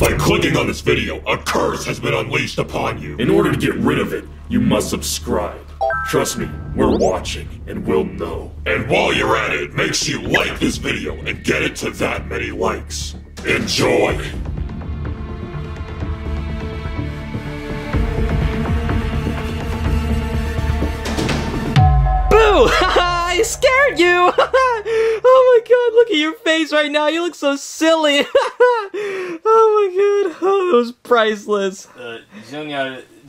By clicking on this video, a curse has been unleashed upon you. In order to get rid of it, you must subscribe. Trust me, we're watching and we'll know. And while you're at it, make sure you like this video and get it to that many likes. Enjoy! I scared you! oh my god, look at your face right now. You look so silly. oh my god. Oh, that was priceless. Uh,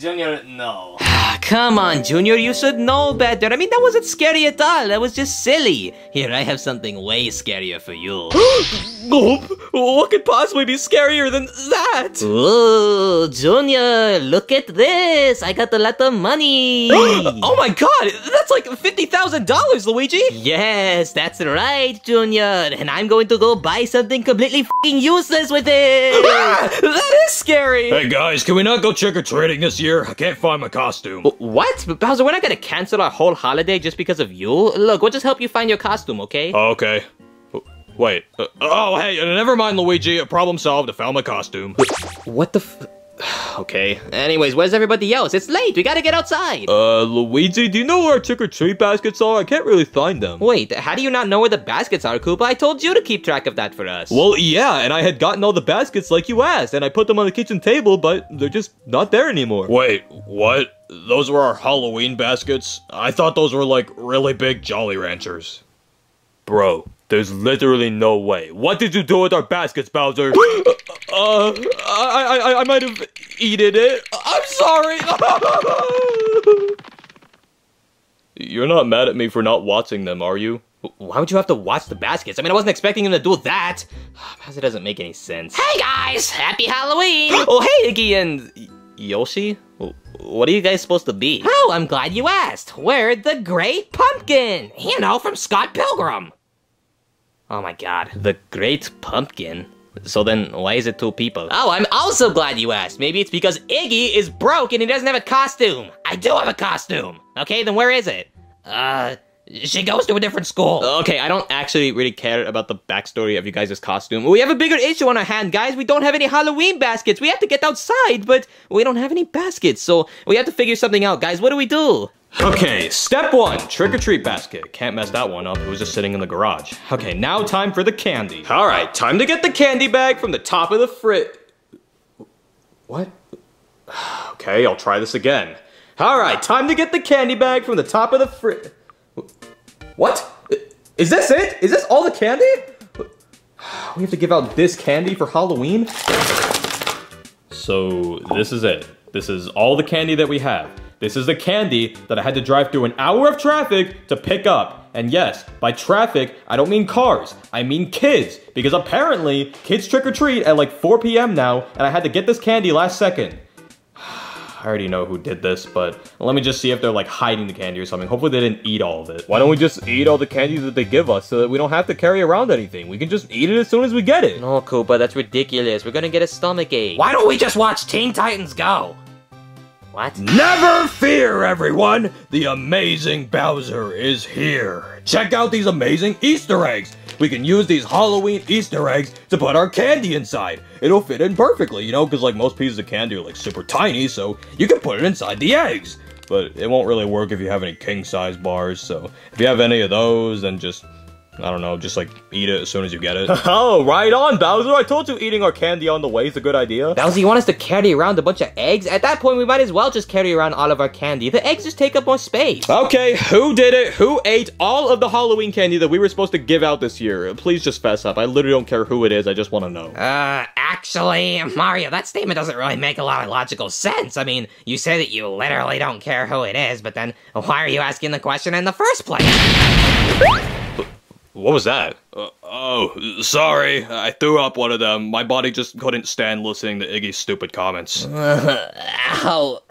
Junior, no. Ah, come on, Junior, you should know better. I mean, that wasn't scary at all. That was just silly. Here, I have something way scarier for you. Nope. What could possibly be scarier than that? Ooh, Junior, look at this. I got a lot of money. oh my god, that's like $50,000, Luigi. Yes, that's right, Junior. And I'm going to go buy something completely fing useless with it. Ah, that is scary. Hey guys, can we not go trick or treating this year? I can't find my costume. What? But Bowser, we're not gonna cancel our whole holiday just because of you. Look, we'll just help you find your costume, okay? Oh, okay. Wait. Uh, oh, hey, uh, never mind, Luigi. Problem solved. I found my costume. What the f- Okay. Anyways, where's everybody else? It's late. We gotta get outside. Uh, Luigi, do you know where our trick or treat baskets are? I can't really find them. Wait, how do you not know where the baskets are, Koopa? I told you to keep track of that for us. Well, yeah, and I had gotten all the baskets like you asked, and I put them on the kitchen table, but they're just not there anymore. Wait, what? Those were our Halloween baskets? I thought those were like really big Jolly Ranchers. Bro, there's literally no way. What did you do with our baskets, Bowser? uh, I, I, I might have eaten it. I'm sorry. You're not mad at me for not watching them, are you? Why would you have to watch the baskets? I mean, I wasn't expecting him to do that. Because it doesn't make any sense. Hey guys, happy Halloween! oh, hey, Iggy and Yoshi? What are you guys supposed to be? Oh, I'm glad you asked. We're the Great Pumpkin. You know, from Scott Pilgrim. Oh my god, the Great Pumpkin. So then, why is it two people? Oh, I'm also glad you asked. Maybe it's because Iggy is broke and he doesn't have a costume. I do have a costume. Okay, then where is it? Uh, she goes to a different school. Okay, I don't actually really care about the backstory of you guys' costume. We have a bigger issue on our hand, guys. We don't have any Halloween baskets. We have to get outside, but we don't have any baskets, so we have to figure something out. Guys, what do we do? Okay, step one, trick or treat basket. Can't mess that one up, it was just sitting in the garage. Okay, now time for the candy. All right, time to get the candy bag from the top of the frit. What? Okay, I'll try this again. All right, time to get the candy bag from the top of the frit. What? Is this it? Is this all the candy? We have to give out this candy for Halloween? So, this is it. This is all the candy that we have. This is the candy that I had to drive through an hour of traffic to pick up. And yes, by traffic, I don't mean cars, I mean kids. Because apparently, kids trick or treat at like 4 p.m. now, and I had to get this candy last second. I already know who did this, but let me just see if they're like hiding the candy or something. Hopefully they didn't eat all of it. Why don't we just eat all the candy that they give us so that we don't have to carry around anything? We can just eat it as soon as we get it. No, Koopa, that's ridiculous. We're gonna get a stomach ache. Why don't we just watch Teen Titans Go? What? Never fear, everyone! The amazing Bowser is here. Check out these amazing Easter eggs. We can use these Halloween Easter eggs to put our candy inside. It'll fit in perfectly, you know, because like most pieces of candy are like super tiny, so you can put it inside the eggs. But it won't really work if you have any king size bars, so if you have any of those, then just I don't know, just like eat it as soon as you get it. oh, right on, Bowser. I told you eating our candy on the way is a good idea. Bowser, you want us to carry around a bunch of eggs? At that point, we might as well just carry around all of our candy. The eggs just take up more space. Okay, who did it? Who ate all of the Halloween candy that we were supposed to give out this year? Please just fess up. I literally don't care who it is. I just want to know. Uh, actually, Mario, that statement doesn't really make a lot of logical sense. I mean, you say that you literally don't care who it is, but then why are you asking the question in the first place? What was that? Uh, oh, sorry. I threw up one of them. My body just couldn't stand listening to Iggy's stupid comments. Ow.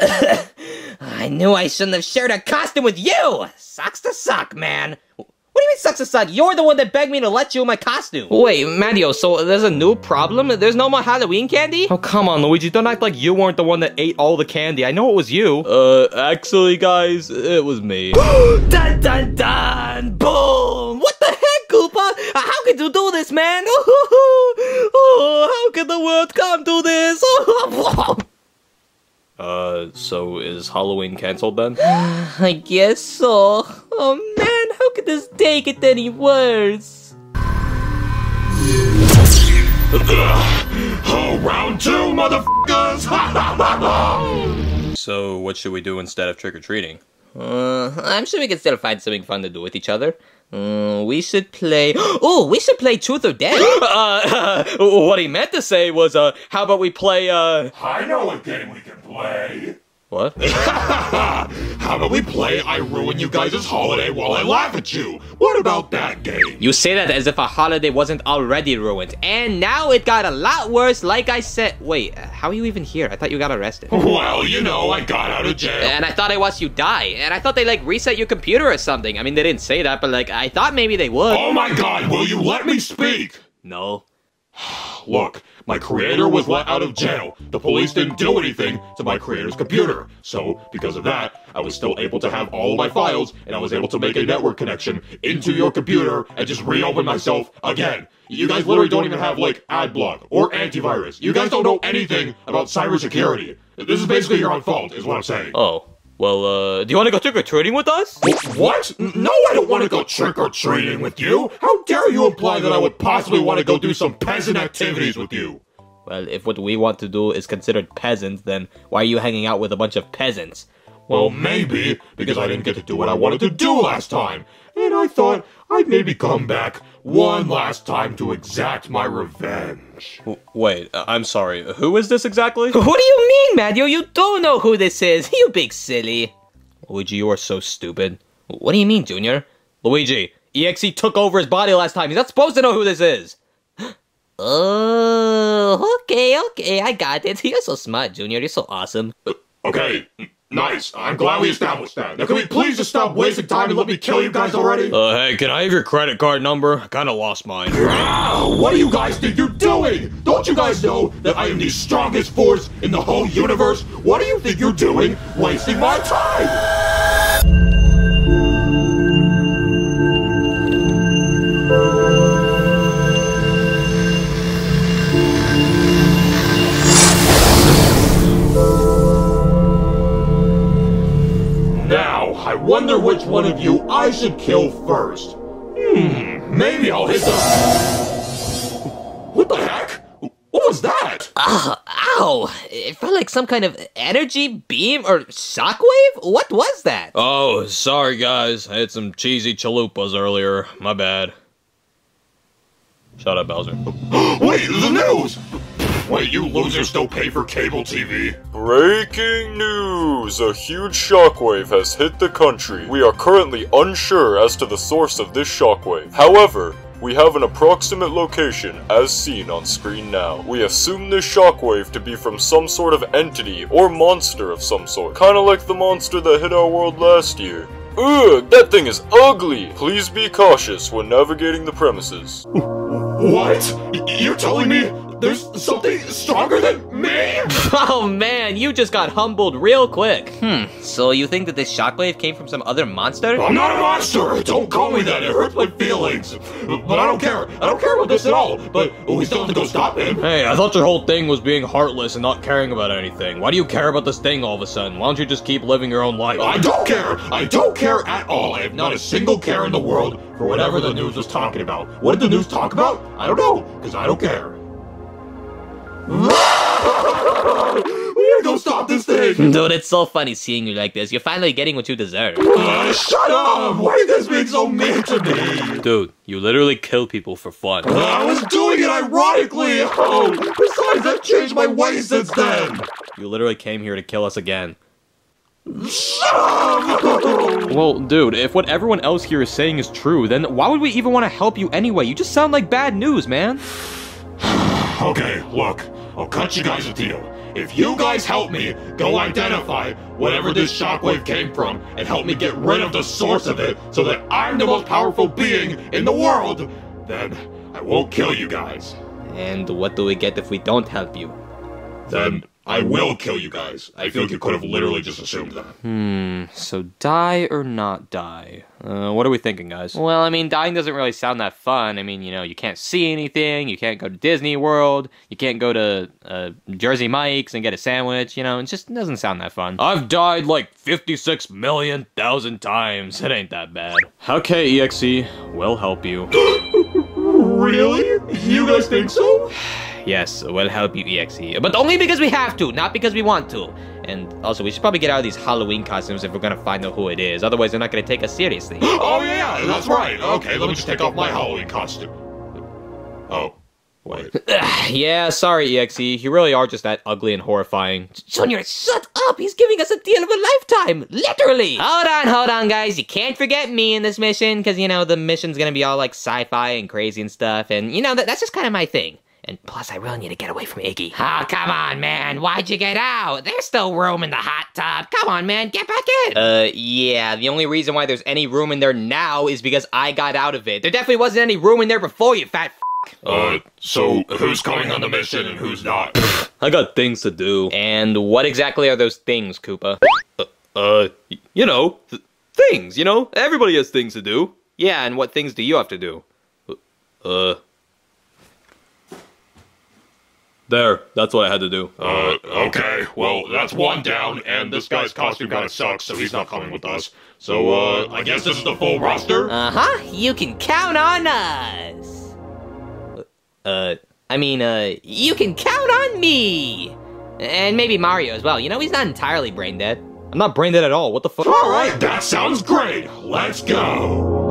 I knew I shouldn't have shared a costume with you! Sucks to suck, man. What do you mean sucks to suck? You're the one that begged me to let you in my costume. Wait, Mario, so there's a new problem? There's no more Halloween candy? Oh, come on, Luigi. Don't act like you weren't the one that ate all the candy. I know it was you. Uh, actually, guys, it was me. dun dun dun! Boom! What the heck, Koopa? Uh, How could you do this, man? oh, how How can the world come to this? Uh, so is Halloween canceled then? I guess so. Oh man, how could this day get any worse? Oh, round two, motherfuckers! So, what should we do instead of trick or treating? Uh, I'm sure we can still find something fun to do with each other. Uh, we should play. Oh, we should play Truth or Dare. Uh, what he meant to say was, uh, how about we play, uh, I know a game we can play. What? How about we play I Ruin You Guys' Holiday while I laugh at you? What about that game? You say that as if a holiday wasn't already ruined, and now it got a lot worse. Like I said, wait, how are you even here? I thought you got arrested. Well, you know, I got out of jail. And I thought I watched you die, and I thought they like reset your computer or something. I mean, they didn't say that, but like I thought maybe they would. Oh my god, will you let me speak? No. Look, my creator was let out of jail. The police didn't do anything to my creator's computer. So, because of that, I was still able to have all my files, and I was able to make a network connection into your computer and just reopen myself again. You guys literally don't even have, like, ad block or antivirus. You guys don't know anything about cybersecurity. This is basically your own fault, is what I'm saying. Oh, well, uh, do you want to go trick or treating with us? What? No, I don't want to go trick or treating with you. How dare you imply that I would possibly want to go do some peasant activities with you? Well, if what we want to do is considered peasants, then why are you hanging out with a bunch of peasants? Well, maybe because I didn't get to do what I wanted to do last time, and I thought I'd maybe come back one last time to exact my revenge. Wait, uh, I'm sorry. Who is this exactly? What do you mean, Matthew? You don't know who this is, you big silly. Luigi, you are so stupid. What do you mean, Junior? Luigi, EXE took over his body last time. He's not supposed to know who this is. Oh, okay, okay, I got it. You're so smart, Junior. You're so awesome. Okay, n- nice. I'm glad we established that. Now, can we please just stop wasting time and let me kill you guys already? Uh, hey, can I have your credit card number? I kinda lost mine. Ah, what do you guys think you're doing? Don't you guys know that I am the strongest force in the whole universe? What do you think you're doing, wasting my time? Wonder which one of you I should kill first. Hmm, maybe I'll hit the. What the heck? What was that? Ow! It felt like some kind of energy beam or shockwave? What was that? Oh, sorry guys. I had some cheesy chalupas earlier. My bad. Shut up, Bowser. Wait, the news! Wait, you losers still pay for cable TV? Breaking news! A huge shockwave has hit the country. We are currently unsure as to the source of this shockwave. However, we have an approximate location as seen on screen now. We assume this shockwave to be from some sort of entity or monster of some sort. Kinda like the monster that hit our world last year. Ugh, that thing is ugly! Please be cautious when navigating the premises. What? You're telling me there's something stronger than me? Oh man, you just got humbled real quick. Hmm, so you think that this shockwave came from some other monster? I'm not a monster! Don't call me that, it hurts my feelings. But I don't care. I don't care about this at all. But we still have to go stop him. Hey, I thought your whole thing was being heartless and not caring about anything. Why do you care about this thing all of a sudden? Why don't you just keep living your own life? I don't care. I don't care at all. I have not a single care in the world for whatever the news was talking about. What did the news talk about? I don't know, because I don't care. We gotta stop this thing. Dude, it's so funny seeing you like this. You're finally getting what you deserve. Uh, shut up! Why are you guys being so mean to me? Dude, you literally kill people for fun. I was doing it ironically. Oh, besides, I've changed my ways since then. You literally came here to kill us again. Well, dude, if what everyone else here is saying is true, then why would we even want to help you anyway? You just sound like bad news, man. Okay, look, I'll cut you guys a deal. If you guys help me go identify whatever this shockwave came from and help me get rid of the source of it so that I'm the most powerful being in the world, then I won't kill you guys. And what do we get if we don't help you? Then I will kill you guys. I feel like you could have literally just assumed that. Hmm, So die or not die? Uh, what are we thinking, guys? Well, I mean, dying doesn't really sound that fun. I mean, you know, you can't see anything, you can't go to Disney World, you can't go to uh, Jersey Mike's and get a sandwich, you know, it just doesn't sound that fun. I've died like 56 million thousand times. It ain't that bad. Okay, EXE, we'll help you. Really? You guys think so? Yes, we'll help you, EXE. But only because we have to, not because we want to. And also, we should probably get out of these Halloween costumes if we're gonna find out who it is. Otherwise, they're not gonna take us seriously. Oh yeah, that's right. Okay, let me just take off my Halloween costume. Oh, wait. yeah, sorry, EXE. You really are just that ugly and horrifying. Junior, shut up! He's giving us a deal of a lifetime! Literally! Hold on, hold on, guys. You can't forget me in this mission, because, you know, the mission's gonna be all, like, sci-fi and crazy and stuff, and, you know, that, that's just kind of my thing. And plus, I really need to get away from Iggy. Oh, come on, man. Why'd you get out? There's still room in the hot tub. Come on, man. Get back in. Uh, yeah, the only reason why there's any room in there now is because I got out of it. There definitely wasn't any room in there before, you fat f- Uh, so who's coming on the mission and who's not? I got things to do. And what exactly are those things, Koopa? Uh, y- you know, th- things, you know? Everybody has things to do. Yeah, and what things do you have to do? Uh. There, that's what I had to do. Uh, okay, well, that's one down, and this guy's costume kinda sucks, so he's not coming with us. So, uh, I guess this is the full roster? Uh-huh, you can count on us! Uh, I mean, uh, you can count on me! And maybe Mario as well, you know, he's not entirely brain dead. I'm not brain dead at all. What the fuck? Alright, that sounds great! Let's go!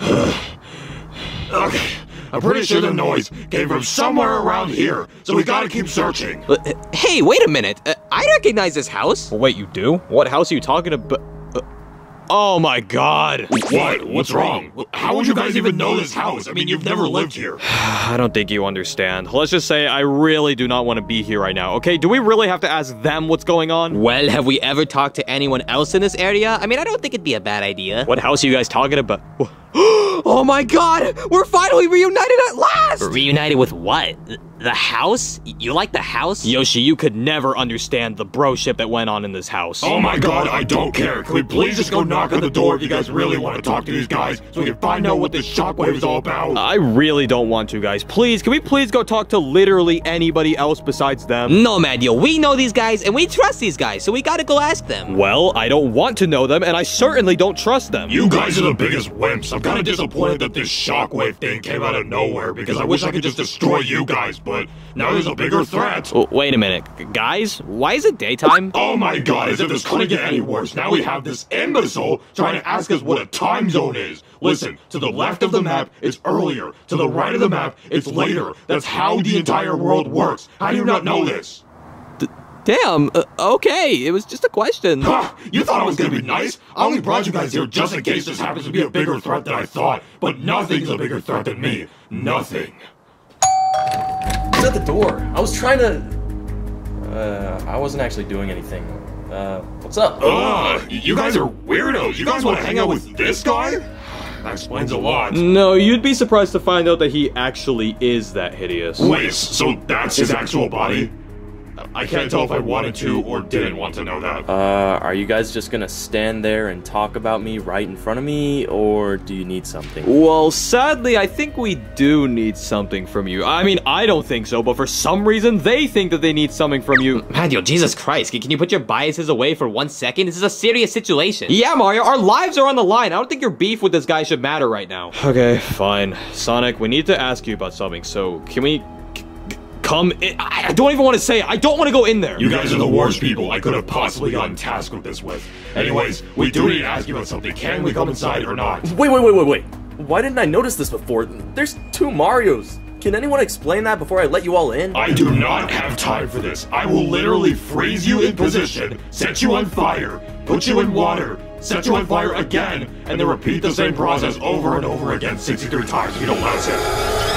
okay, I'm pretty sure the noise came from somewhere around here, so we gotta keep searching. Uh, hey, wait a minute, uh, I recognize this house. Well, wait, you do? What house are you talking about? Uh, oh my god. What? What's wrong? How would you guys even know this house? I mean, you've never lived here. I don't think you understand. Let's just say I really do not want to be here right now, okay? Do we really have to ask them what's going on? Well, have we ever talked to anyone else in this area? I mean, I don't think it'd be a bad idea. What house are you guys talking about? Oh my god! We're finally reunited at last! Reunited with what? The house? You like the house? Yoshi, you could never understand the bro ship that went on in this house. Oh my god, I don't care. Can we please just go knock on the door if you guys really want to talk to these guys so we can find out what this shockwave is all about? I really don't want to, guys. Please, can we please go talk to literally anybody else besides them? No, Manuel, we know these guys and we trust these guys, so we gotta go ask them. Well, I don't want to know them, and I certainly don't trust them. You guys are the biggest wimps. I'm kind of disappointed that this shockwave thing came out of nowhere because I wish I could just destroy you guys, but now there's a bigger threat. Oh, wait a minute. Guys, why is it daytime? Oh my god, as if this couldn't get any worse. Now we have this imbecile trying to ask us what a time zone is. Listen, to the left of the map, it's earlier. To the right of the map, it's later. That's how the entire world works. How do you not know this? Damn, uh, okay, it was just a question. Ha! You thought I was gonna be nice? I only brought you guys here just in case this happens to be a bigger threat than I thought. But nothing's a bigger threat than me. Nothing. Shut the door. I was trying to. Uh, I wasn't actually doing anything. Uh, what's up? Ugh, you guys are weirdos. You guys want to hang out with this guy? That explains a lot. No, you'd be surprised to find out that he actually is that hideous. Wait, so that's his actual body? I can't tell if I wanted to or didn't want to know that. Uh, are you guys just gonna stand there and talk about me right in front of me, or do you need something? Well, sadly, I think we do need something from you. I mean, I don't think so, but for some reason, they think that they need something from you. Manuel, Jesus Christ, can can you put your biases away for one second? This is a serious situation. Yeah, Mario, our lives are on the line. I don't think your beef with this guy should matter right now. Okay, fine. Sonic, we need to ask you about something, so can we c- c- come in? I I don't even want to say it. I don't want to go in there. You guys are the worst people I could have possibly gotten tasked with this with. Anyways, we do need to ask you about something. Can we come inside or not? Wait, wait, wait, wait, wait. Why didn't I notice this before? There's two Marios. Can anyone explain that before I let you all in? I do not have time for this. I will literally freeze you in position, set you on fire, put you in water, set you on fire again, and then repeat the same process over and over again 63 times if you don't want listen.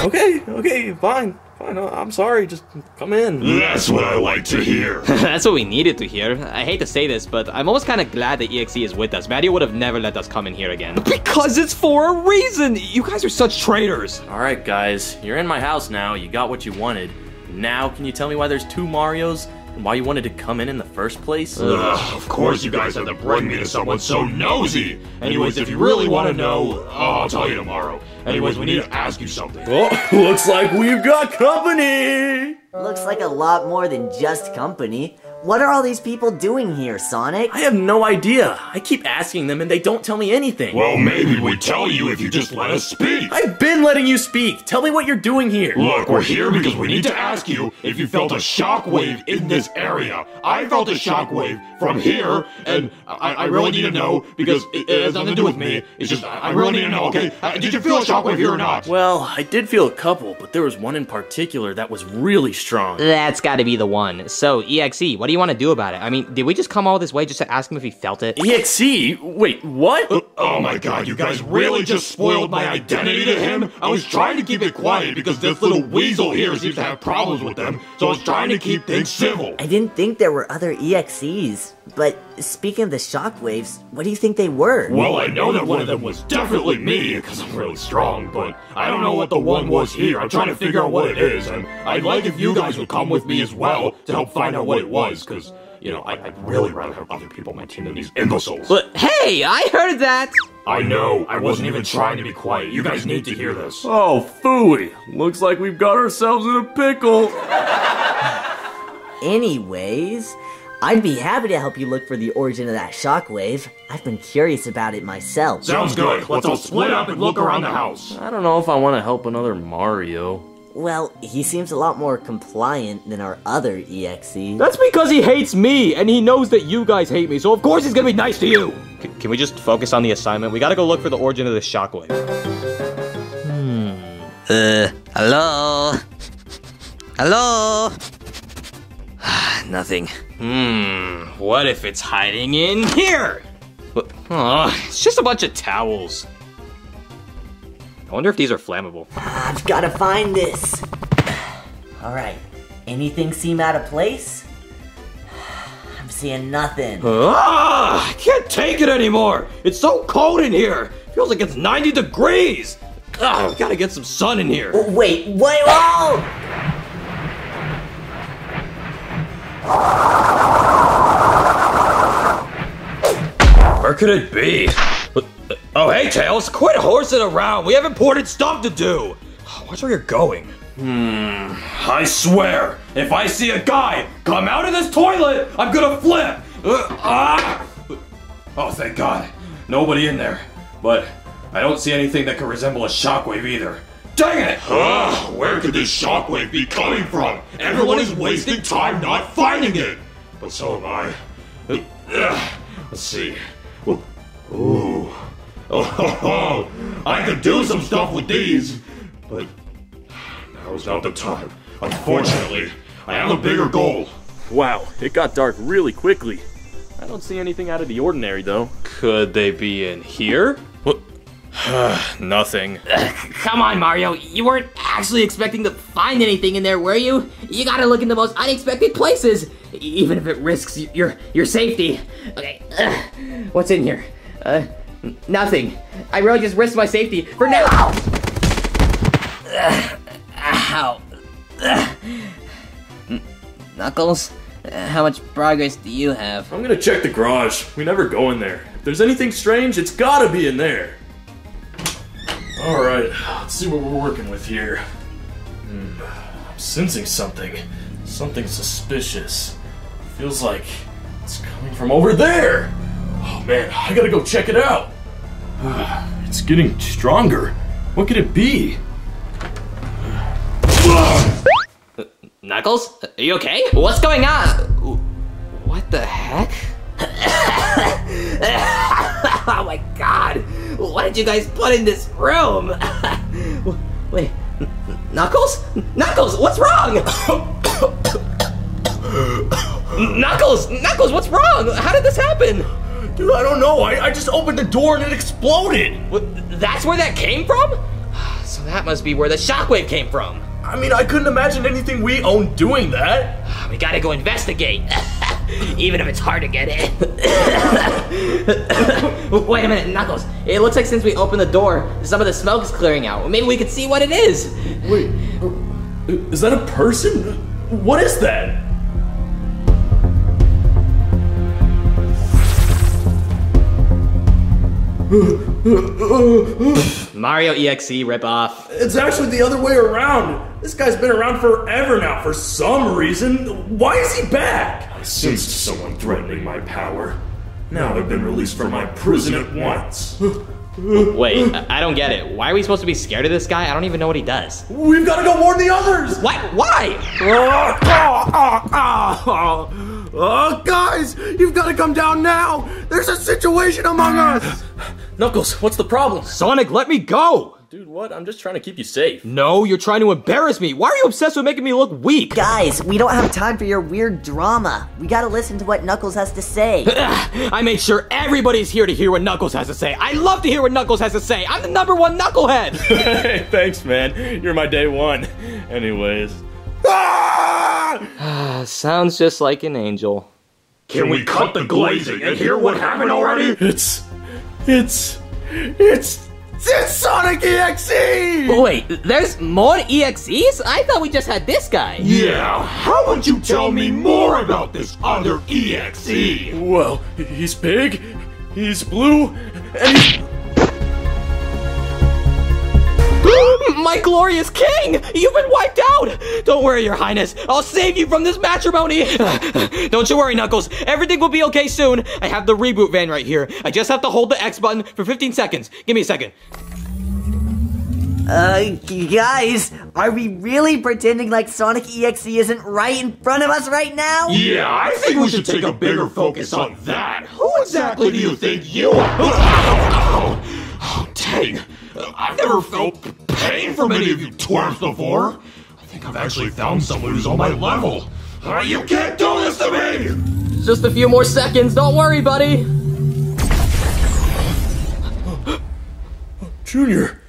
Okay, okay, fine, fine. uh, I'm sorry. Just come in. That's what I like to hear. That's what we needed to hear. I hate to say this, but I'm almost kind of glad that EXE is with us. Maddie would have never let us come in here again. Because it's for a reason. You guys are such traitors. All right, guys, you're in my house now. You got what you wanted. Now, can you tell me why there's two Mario's and why you wanted to come in in the first place? Ugh, of course you guys had to bring me to someone so nosy. Anyways, if you really want to know, oh, I'll tell you tomorrow. Anyways, we need to ask you something. Oh, looks like we've got company. Looks like a lot more than just company. What are all these people doing here, Sonic? I have no idea. I keep asking them and they don't tell me anything. Well, maybe we tell you if you just let us speak. I've been letting you speak. Tell me what you're doing here. Look, we're here because we need to ask you if you felt a shockwave in this area. I felt a shockwave from here, and I, I really need to know because it, it has nothing to do with me. It's just I, I really need to know. Okay, uh, did you feel a shockwave here or not? Well, I did feel a couple, but there was one in particular that was really strong. That's got to be the one. So, EXE, what do you want to do about it? I mean, did we just come all this way just to ask him if he felt it? EXE? Wait, what? Oh my god, you guys really just spoiled my identity to him? I was trying to keep it quiet because this little weasel here seems to have problems with them, so I was trying to keep things civil. I didn't think there were other EXEs. But speaking of the shockwaves, what do you think they were? Well, I know that one of them was definitely me because I'm really strong, but I don't know what the one was here. I'm trying to figure out what it is, and I'd like if you guys would come with me as well to help find out what it was, because, you know, I, I'd really rather have other people on my team than these imbeciles. But hey, I heard that! I know, I wasn't even trying to be quiet. You guys need to hear this. Oh, phooey. Looks like we've got ourselves in a pickle. Anyways, I'd be happy to help you look for the origin of that shockwave. I've been curious about it myself. Sounds good. Let's all split up and look around the house. I don't know if I want to help another Mario. Well, he seems a lot more compliant than our other EXE. That's because he hates me, and he knows that you guys hate me, so of course he's gonna be nice to you. C- can we just focus on the assignment? We gotta go look for the origin of the shockwave. Hmm. Uh, hello? Hello? Nothing. Hmm, what if it's hiding in here? But, oh, it's just a bunch of towels. I wonder if these are flammable. I've gotta find this. Alright, anything seem out of place? I'm seeing nothing. Ah, I can't take it anymore. It's so cold in here. Feels like it's 90 degrees. Ah, I've gotta get some sun in here. Wait, what? Oh! Where could it be? Oh, hey, Tails, quit horsing around. We have important stuff to do. Watch where you're going. Hmm, I swear, if I see a guy come out of this toilet, I'm gonna flip. Uh, ah! Oh, thank God. Nobody in there. But I don't see anything that could resemble a shockwave either. Dang it! Ugh, where could this shockwave be coming from? Everyone is wasting time not finding it. But so am I. Ugh, let's see. Ooh. Ooh. Oh, ho, ho. I could do some stuff with these, but now's not the time. Unfortunately, I have a bigger goal. Wow, it got dark really quickly. I don't see anything out of the ordinary, though. Could they be in here? What? Nothing. Come on, Mario. You weren't actually expecting to find anything in there, were you? You gotta look in the most unexpected places, even if it risks your your safety. Okay, ugh. what's in here? Uh, n- nothing. I really just risked my safety for now. Ugh. Ow. Ugh. Knuckles, uh, how much progress do you have? I'm gonna check the garage. We never go in there. If there's anything strange, it's gotta be in there. Alright, let's see what we're working with here. Hmm, I'm sensing something. Something suspicious. Feels like it's coming from over there. Oh man, I gotta go check it out. It's getting stronger. What could it be? Knuckles? Are you okay? What's going on? What the heck? oh my god! What did you guys put in this room? Wait, Knuckles? Knuckles, what's wrong? Knuckles, Knuckles, what's wrong? How did this happen? Dude, I don't know. I, I just opened the door and it exploded. What, that's where that came from? So that must be where the shockwave came from. I mean, I couldn't imagine anything we own doing that. We gotta go investigate. Even if it's hard to get in. Wait a minute, Knuckles. It looks like since we opened the door, some of the smoke is clearing out. Maybe we could see what it is. Wait, is that a person? What is that? Mario EXE ripoff. It's actually the other way around. This guy's been around forever now for some reason. Why is he back? I sensed someone threatening my power. Now I've been released from my prison at once. Wait, I I don't get it. Why are we supposed to be scared of this guy? I don't even know what he does. We've got to go warn the others. Why? Why? Oh, guys, you've got to come down now. There's a situation among us. Knuckles, what's the problem? Sonic, let me go! Dude, what? I'm just trying to keep you safe. No, you're trying to embarrass me. Why are you obsessed with making me look weak? Guys, we don't have time for your weird drama. We gotta listen to what Knuckles has to say. I made sure everybody's here to hear what Knuckles has to say. I love to hear what Knuckles has to say. I'm the number one knucklehead. hey, thanks, man. You're my day one. Anyways. Uh, sounds just like an angel. Can we cut the glazing and hear what happened already? It's. It's. It's. It's Sonic EXE! Wait, there's more EXEs? I thought we just had this guy. Yeah, how would you tell me more about this other EXE? Well, he's big, he's blue, and he's. My glorious king! You've been wiped out! Don't worry, your highness. I'll save you from this matrimony! Don't you worry, Knuckles. Everything will be okay soon. I have the reboot van right here. I just have to hold the X button for 15 seconds. Give me a second. Uh, guys, are we really pretending like Sonic EXE isn't right in front of us right now? Yeah, I think we should take a bigger focus on that. Who exactly do you think you are? Oh, dang. I've never felt pain from any of you twerps before. I think I've actually found someone who's on my level. Uh, you can't do this to me! Just a few more seconds. Don't worry, buddy. Junior,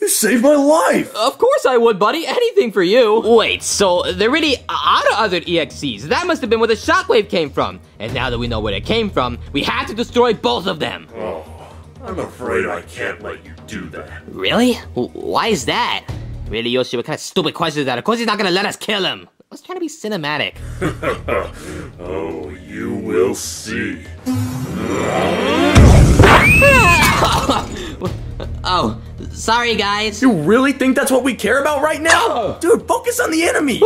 you saved my life! Of course I would, buddy. Anything for you. Wait, so there really are other EXEs. That must have been where the shockwave came from. And now that we know where it came from, we have to destroy both of them. Oh, I'm afraid I can't let you do that. Really? Why is that? Really, Yoshi, what kind of stupid question is that? Of course he's not gonna let us kill him. I was trying to be cinematic. oh, you will see. Oh, sorry, guys. You really think that's what we care about right now? Dude, focus on the enemy!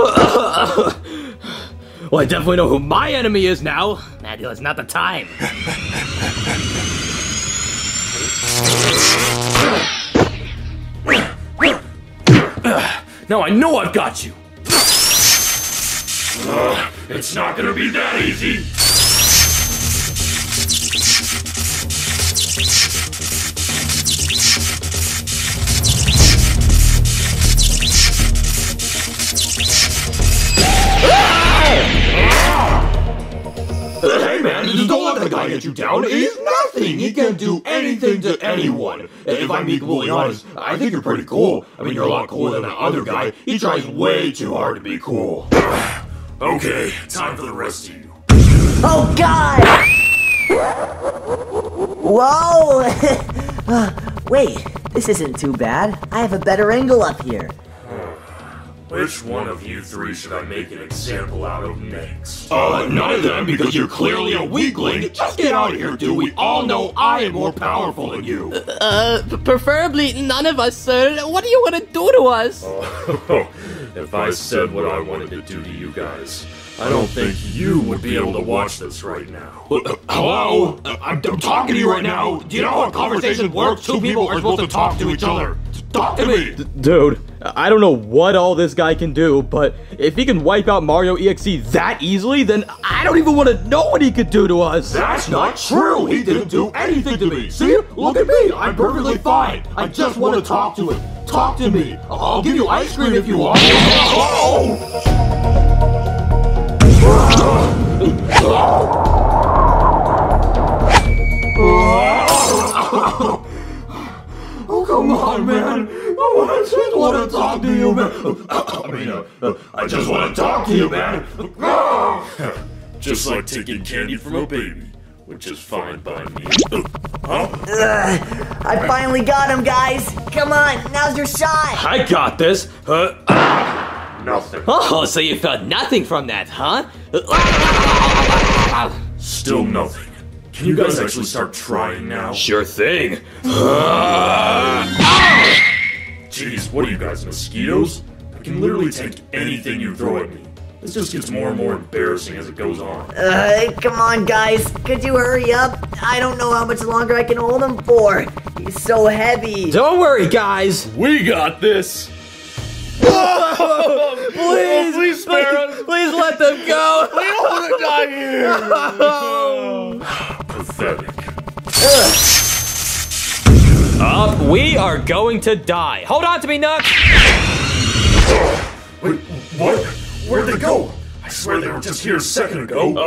Well, I definitely know who my enemy is now. Matthew, it's not the time. Now I know I've got you! Uh, it's not gonna be that easy. Hey man, guy get you down. He's nothing. He can't do anything to anyone. If I'm completely honest, I think you're pretty cool. I mean, you're a lot cooler than that other guy. He tries way too hard to be cool. okay, time for the rest of you. Oh God! Whoa! Uh, wait, this isn't too bad. I have a better angle up here. Which one of you three should I make an example out of next? Uh, none of them, because you're clearly a weakling. Just get out of here, dude. We all know I am more powerful than you. Uh, preferably none of us, sir. What do you want to do to us? if I said what I wanted to do to you guys, I don't think you would be able to watch this right now. Uh, hello? I'm, I'm talking to you right now. Do you know how a conversation works? Two people are supposed to talk to each other. Talk to me. Dude, I don't know what all this guy can do, but if he can wipe out Mario EXE that easily, then I don't even want to know what he could do to us. That's not true. He didn't do anything to me. See? Look at me. I'm perfectly fine. I just want to talk to him. Talk to me. I'll give you ice cream if you want. Oh! Oh, come Come on, man. I just want to talk to you, man. I mean, uh, uh, I just want to talk to you, man. just like taking candy from a baby, which is fine by me. Huh? Ugh, I finally got him, guys. Come on, now's your shot. I got this. Uh, Nothing. Oh, so you felt nothing from that, huh? Still nothing. Can you guys actually start trying now? sure thing. Jeez, what are you guys, mosquitoes? I can literally take anything you throw at me. This just gets more and more embarrassing as it goes on. Uh, come on, guys. Could you hurry up? I don't know how much longer I can hold him for. He's so heavy. Don't worry, guys. We got this. Please, please spare us. Please let them go. We don't want to die here. Pathetic. Up, we are going to die. Hold on to me, Nook. Wait, what? Where'd they go? I swear they were just here a second ago.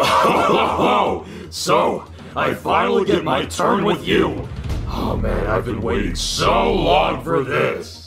Oh, so, I finally get my turn with you. Oh man, I've been waiting so long for this.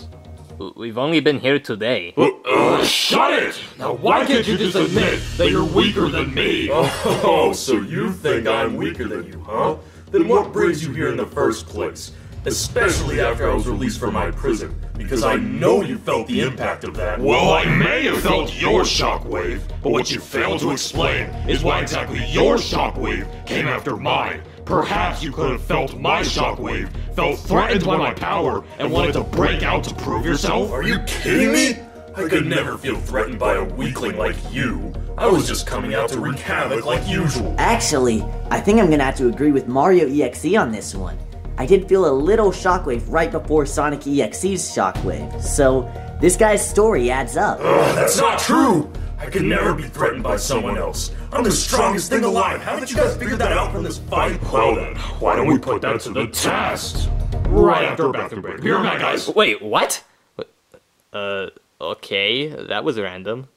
We've only been here today. Uh, shut it! Now why can't you just admit that you're weaker than me? Oh, so you think I'm weaker than you, huh? Then what brings you here in the first place? Especially after I was released from my prison, because I know you felt the impact of that. Well, I may have felt your shockwave, but what you fail to explain is why exactly your shockwave came after mine. Perhaps you could have felt my shockwave, felt threatened by my power, and wanted to break out to prove yourself? Are you kidding me? I could never feel threatened by a weakling like you. I was just coming out to wreak havoc like usual. Actually, I think I'm gonna have to agree with Mario EXE on this one. I did feel a little shockwave right before Sonic EXE's shockwave, so this guy's story adds up. Ugh, that's not true! I could never be threatened by someone else. I'm the strongest thing alive. Haven't you guys figured that out from this fight? Well then, why don't we put that to the test? Right after a bathroom break. Be right back, guys. Wait, what? Uh, okay, that was random.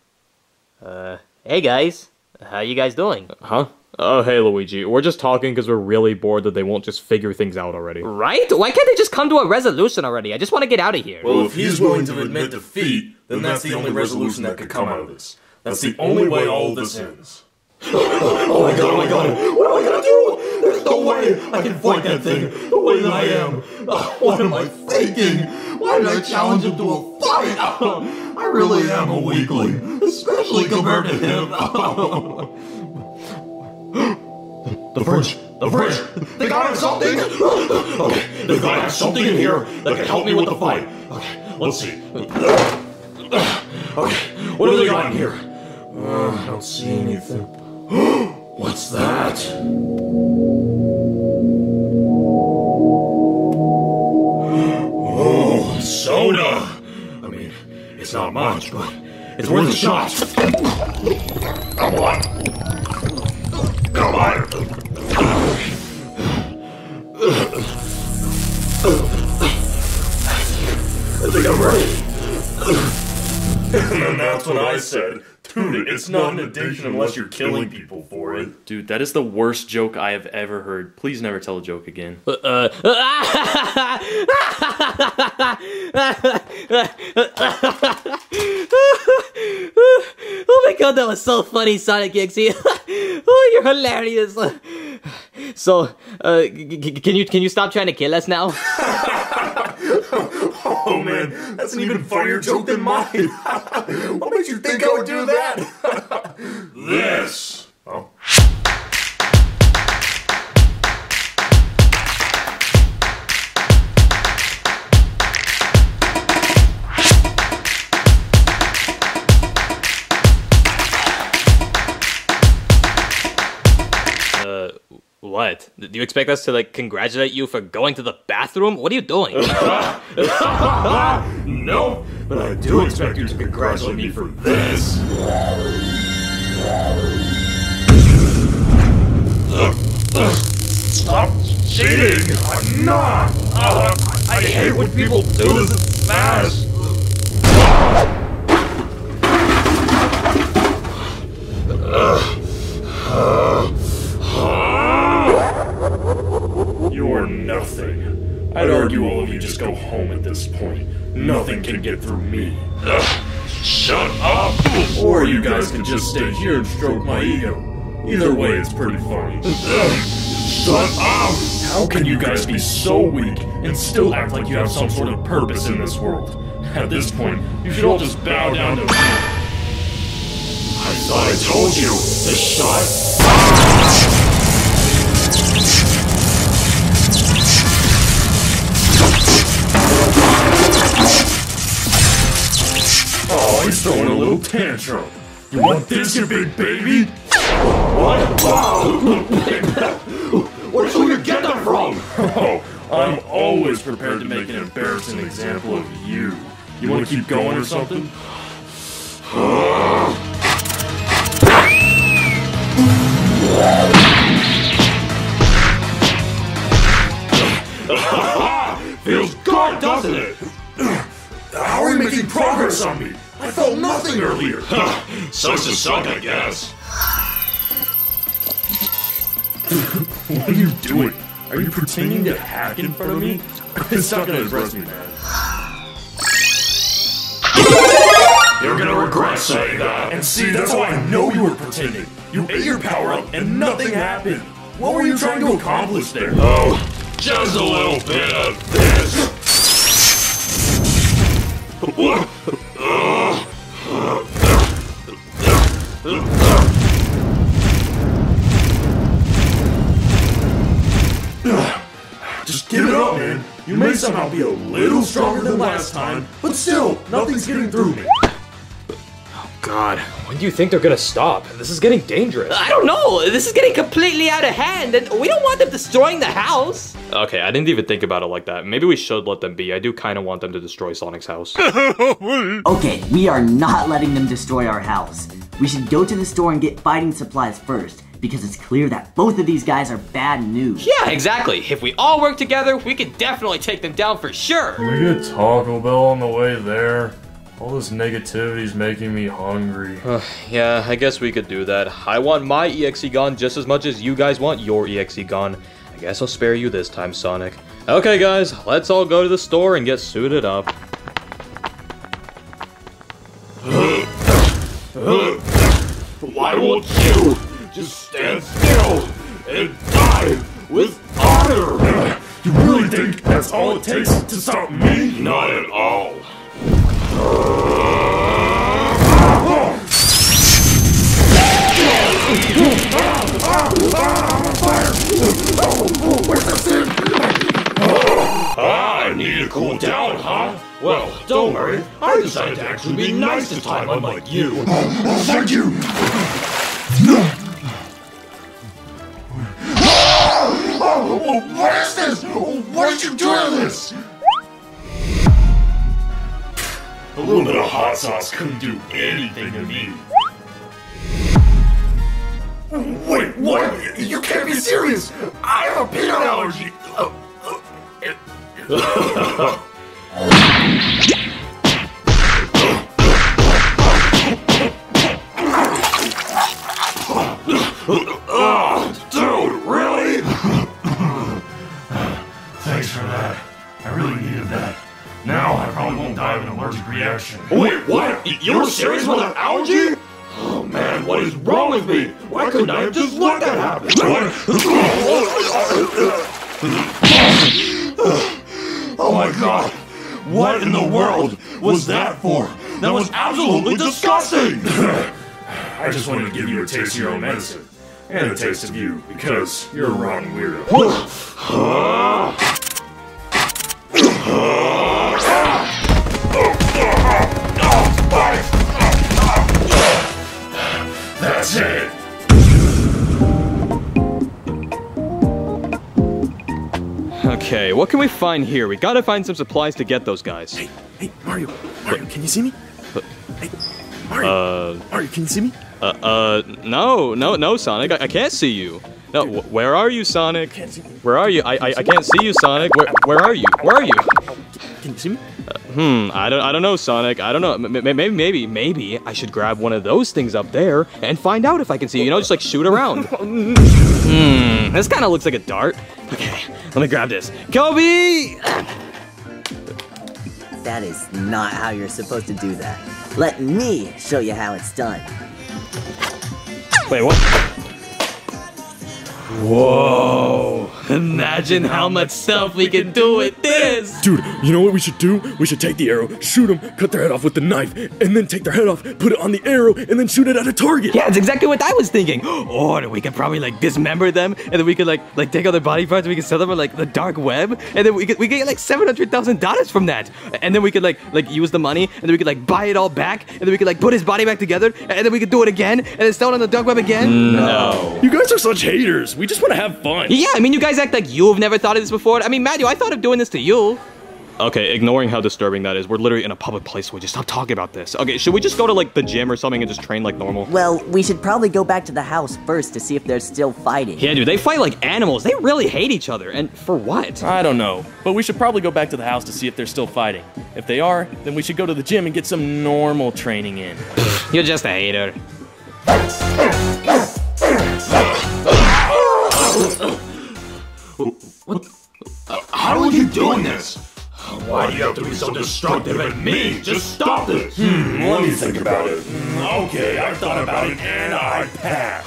Uh, hey guys, how you guys doing? Huh? Oh, hey, Luigi. We're just talking because we're really bored that they won't just figure things out already. Right? Why can't they just come to a resolution already? I just want to get out of here. Well, if he's willing to admit defeat, then that's the only resolution that could come out of this. That's the only way all of this ends. Oh my god, oh my god, what am I gonna do? There's no way I can fight that thing the way that I am. Oh, what am I thinking? Why did I challenge him to a fight? I really am a weakling, especially compared to him. The fridge! The fridge! They gotta have something! Okay, they gotta have something in here that can help me with the fight. Okay, let's see. Okay, what do they got in here? Uh, I don't see anything. What's that? Oh, soda! I mean, it's not much, but it's worth a shot. Come on. Come on. I think I'm ready. And that's what I said, dude, it's not an addiction unless you're killing people for it. Dude, that is the worst joke I have ever heard. Please never tell a joke again. Uh, oh my god, that was so funny, Sonic XE. oh, you're hilarious. So, uh, c- c- can you can you stop trying to kill us now? Oh man, that's an even funnier joke than mine. what made you think I would do that? this. What? Do you expect us to like congratulate you for going to the bathroom? What are you doing? no, but I do expect you to congratulate me for this. Stop cheating! I'm not! Uh, I hate when people do this fast! You're nothing. I'd argue all of you just go home at this point. Nothing can get through me. Shut up! Or you guys can just stay here and stroke my ego. Either way, it's pretty funny. Shut up! How can you guys be so weak and still act like you have some sort of purpose in this world? At this point, you should all just bow down to me. I thought I told you to shut Oh, throwing a little tantrum. You want this, you big baby? What? Where'd you get that from? Oh, I'm always prepared to make an embarrassing example of you. You want to keep going or something? Feels good, doesn't it? How are you making progress on me? I felt nothing earlier. Sucks to suck, I guess. What are you doing? Are you pretending to hack in front of me? It's not gonna impress me, man. You're gonna regret saying that. And see, that's how I know you were pretending. You ate your power up and nothing happened. What were you trying to accomplish there? Oh, just a little bit of this. Uh, Just give it up, man. You may somehow be a little stronger than last time, but still, nothing's getting through me. God, when do you think they're gonna stop? This is getting dangerous. I don't know. This is getting completely out of hand, and we don't want them destroying the house. Okay, I didn't even think about it like that. Maybe we should let them be. I do kind of want them to destroy Sonic's house. Okay, we are not letting them destroy our house. We should go to the store and get fighting supplies first, because it's clear that both of these guys are bad news. Yeah, exactly. If we all work together, we could definitely take them down for sure. Can we get Taco Bell on the way there? All this negativity's making me hungry. yeah, I guess we could do that. I want my EXE gone just as much as you guys want your EXE gone. I guess I'll spare you this time, Sonic. Okay, guys, let's all go to the store and get suited up. Why won't you just stand still and die with honor? You really think that's all it takes to stop me? Not at all. Well, don't worry. I decided to actually be nice this time, unlike you. Oh, oh, thank you. Oh, oh what is this? What did you do to this? A little bit of hot sauce couldn't do anything to me. Wait, what? You can't be serious. I have a peanut allergy. Dude, really? Thanks for that. I really needed that. Now I probably won't die of an allergic reaction. Wait, what? You were serious about that allergy? Oh man, what is wrong with me? Why couldn't I just let that happen? oh my god! What in the world was that for? That was absolutely disgusting! I just wanted to give you a taste of your own medicine. And a taste of you, because you're a rotten weirdo. That's it! Okay, what can we find here? We gotta find some supplies to get those guys. Hey, hey, Mario. Mario, can you see me? Hey, Mario. Uh, Mario, can you see me? uh, uh, no, no, no, Sonic, I, I can't see you. No, wh- where are you, Sonic? Can't see me. Where are you? I, I, I can't see you, Sonic. Where, where are you? Where are you? Can you see me? Hmm, I don't, I don't know, Sonic. I don't know. M- m- maybe, maybe, maybe I should grab one of those things up there and find out if I can see you. You know, just like shoot around. hmm, this kind of looks like a dart. Okay, let me grab this. Kobe! That is not how you're supposed to do that. Let me show you how it's done. Wait, what? Whoa! Imagine how much stuff we can do with this! Dude, you know what we should do? We should take the arrow, shoot them, cut their head off with the knife, and then take their head off, put it on the arrow, and then shoot it at a target. Yeah, that's exactly what I was thinking. Oh, or we could probably like dismember them, and then we could like like take all their body parts, and we could sell them on like the dark web, and then we could we could get like seven hundred thousand dollars from that, and then we could like like use the money, and then we could like buy it all back, and then we could like put his body back together, and then we could do it again, and then sell it on the dark web again. No. You guys are such haters. We just want to have fun. Yeah, I mean, you guys act like you've never thought of this before. I mean, Matthew, I thought of doing this to you. Okay, ignoring how disturbing that is, we're literally in a public place. We just stop talking about this. Okay, should we just go to like the gym or something and just train like normal? Well, we should probably go back to the house first to see if they're still fighting. Yeah, dude, they fight like animals. They really hate each other, and for what? I don't know, but we should probably go back to the house to see if they're still fighting. If they are, then we should go to the gym and get some normal training in. You're just a hater. How are you doing this? Why do you have to be so destructive at me? Just stop this! Hmm, let me think about it. Hmm, Okay, I thought about it and I pass.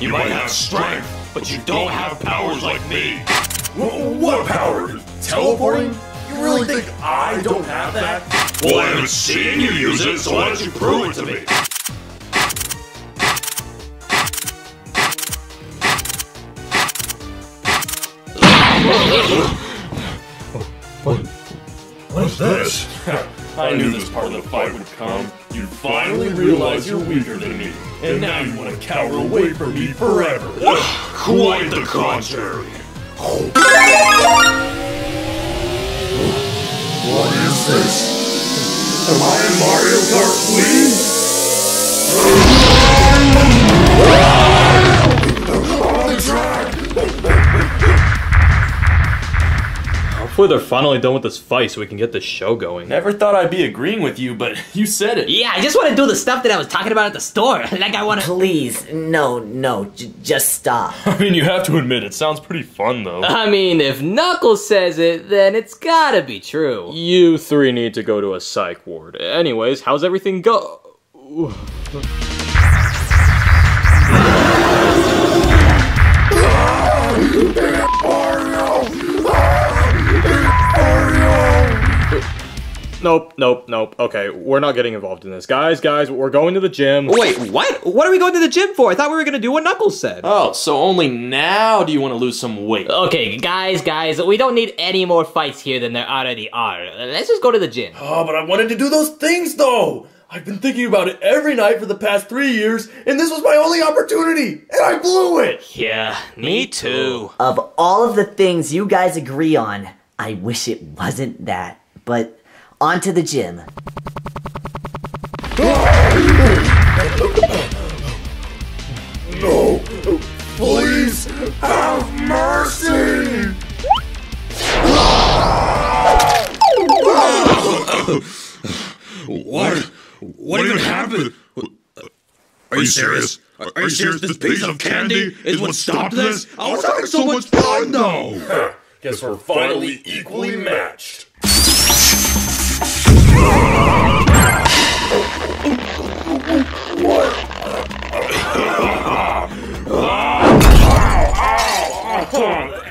You might have strength, but you don't have powers like me. what power? Teleporting? You really think I don't have that? Well, I haven't seen you use it, so why don't you prove it to me? I knew this part of the fight would come. You'd finally realize you're weaker than me, and now you want to cower away from me forever. Quite the contrary. What is this? Am I in Mario Kart, please? The track! Hopefully, they're finally done with this fight so we can get this show going. Never thought I'd be agreeing with you, but you said it. Yeah, I just want to do the stuff that I was talking about at the store. like I want to. Please, no, no, j- just stop. I mean, you have to admit, it sounds pretty fun, though. I mean, if Knuckles says it, then it's gotta be true. You three need to go to a psych ward. Anyways, how's everything go? Nope, nope, nope. Okay, we're not getting involved in this. Guys, guys, we're going to the gym. Wait, what? What are we going to the gym for? I thought we were gonna do what Knuckles said. Oh, so only now do you want to lose some weight? Okay, guys, guys, we don't need any more fights here than there already are. Let's just go to the gym. Oh, but I wanted to do those things, though! I've been thinking about it every night for the past three years, and this was my only opportunity, and I blew it! Yeah, Me too. Of all of the things you guys agree on, I wish it wasn't that. But on to the gym. No! Please have mercy! What? What even happened? Are you serious? Are you serious? This piece of candy is what stopped this? I was having so much fun though! Guess we're finally equally matched.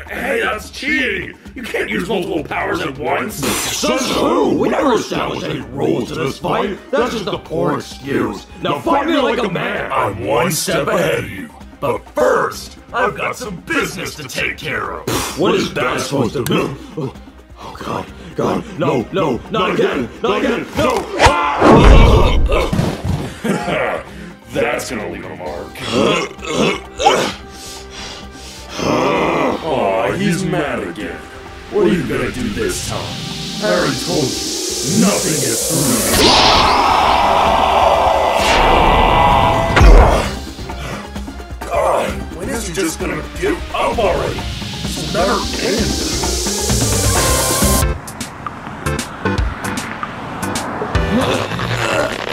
Hey, that's cheating! You can't use multiple powers at once! Says who? We never established any rules to this fight! That's just a poor excuse! Now fight me like a man! I'm one step ahead of you! But first, I've got some business to take care of! What is that supposed to do? Oh god, god, no, no, not again, not again, no! That's gonna leave a mark. why he's mad again. What are you gonna do this time? Harry told you, nothing is through. God, when is he just gonna give up already? This will never end.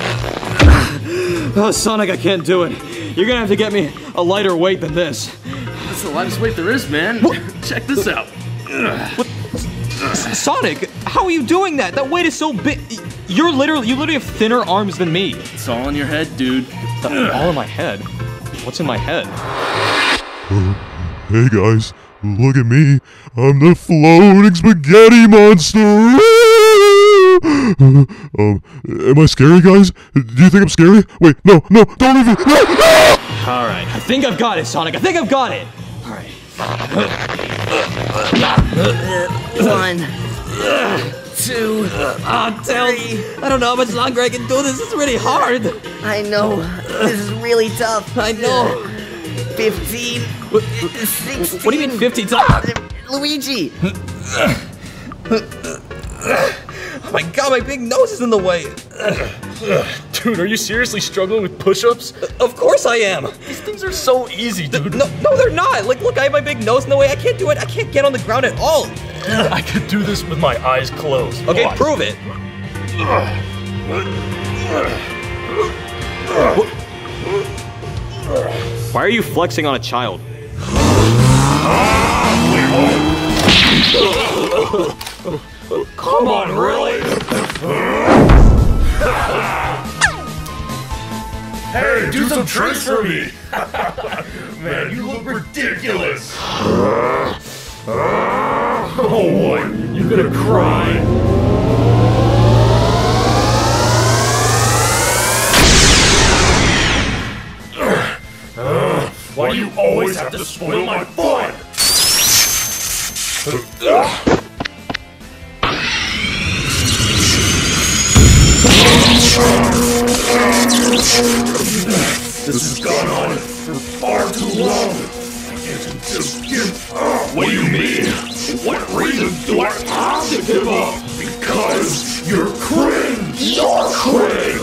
Oh, Sonic, I can't do it. You're gonna have to get me a lighter weight than this. That's the lightest weight there is, man. Check this out. What? Sonic, how are you doing that? That weight is so big. You're literally, you literally have thinner arms than me. It's all in your head, dude. All in my head. What's in my head? Hey guys, look at me. I'm the floating spaghetti monster. um, am I scary, guys? Do you think I'm scary? Wait, no, no, don't leave me. No, no! All right, I think I've got it, Sonic. I think I've got it. All right. One, two, Oh, Tails. I don't know how much longer I can do this. It's really hard. I know. This is really tough. I know. 15, What, 16. what do you mean 15 times? Luigi! Oh my god, my big nose is in the way. Dude, are you seriously struggling with push-ups? Of course I am. These things are so easy, dude. No, no, they're not. Like, look, I have my big nose in the way. I can't do it. I can't get on the ground at all. I could do this with my eyes closed. Okay, Watch. prove it. Why are you flexing on a child? Come on, really? hey, do some tricks for me! Man, you look ridiculous! oh boy, you're gonna cry? Why do you always have to spoil my fun? This has gone on for far too long. I can't just give up. What do you mean? What reason do I have to give up? Because you're cringe. You're cringe.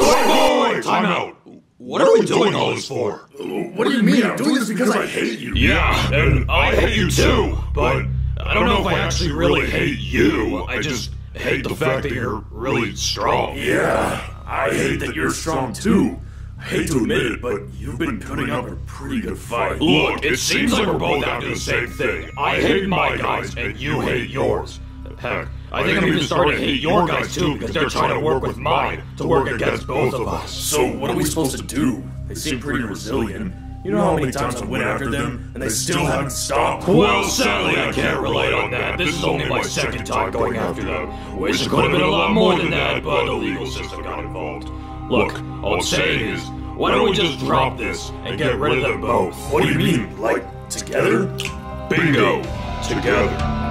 Wait, wait, time out. What are we doing all this for? What do you mean? I'm doing this because I hate you. Yeah, and I hate you too. But I don't know if I actually really hate you. I just hate the fact that you're really strong. Yeah, I hate that you're strong too. I hate to admit it, but you've been putting up a pretty good fight. Look, it seems like we're both after the same thing. I hate my guys, and you hate yours. Heck, I think I'm even starting to hate your guys too because they're trying to work with mine to work against both of us. So what are we supposed to do? They seem pretty resilient. You know how many times I went after them and they still haven't stopped? Well, sadly, I can't relate on that. This is only my second time going after them. Wish it could have been a lot more than that, but the legal system got involved. Look, all I'm saying is, why don't we just drop this and get rid of them both? What do you mean? Like, together? Bingo! Together.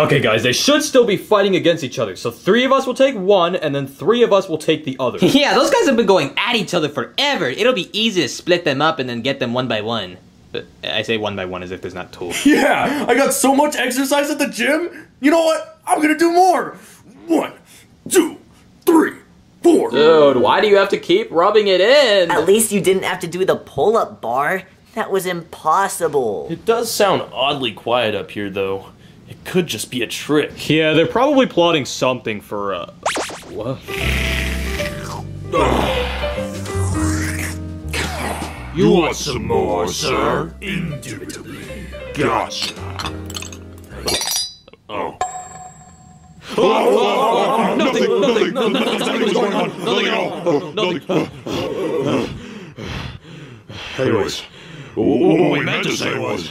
Okay, guys, they should still be fighting against each other. So three of us will take one, and then three of us will take the other. Yeah, those guys have been going at each other forever. It'll be easy to split them up and then get them one by one. But I say one by one as if there's not two. Yeah, I got so much exercise at the gym. You know what? I'm gonna do more. One, two, three, four. Dude, why do you have to keep rubbing it in? At least you didn't have to do the pull up bar. That was impossible. It does sound oddly quiet up here, though. It could just be a trick. Yeah, they're probably plotting something for, uh. What? You want some more, sir? Indubitably. Gotcha. Oh. Oh, nothing, nothing, nothing, nothing's going on. Nothing at all. Nothing. Anyways, what we meant to say was,